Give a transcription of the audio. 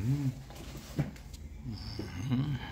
Mm-hmm. Hmm.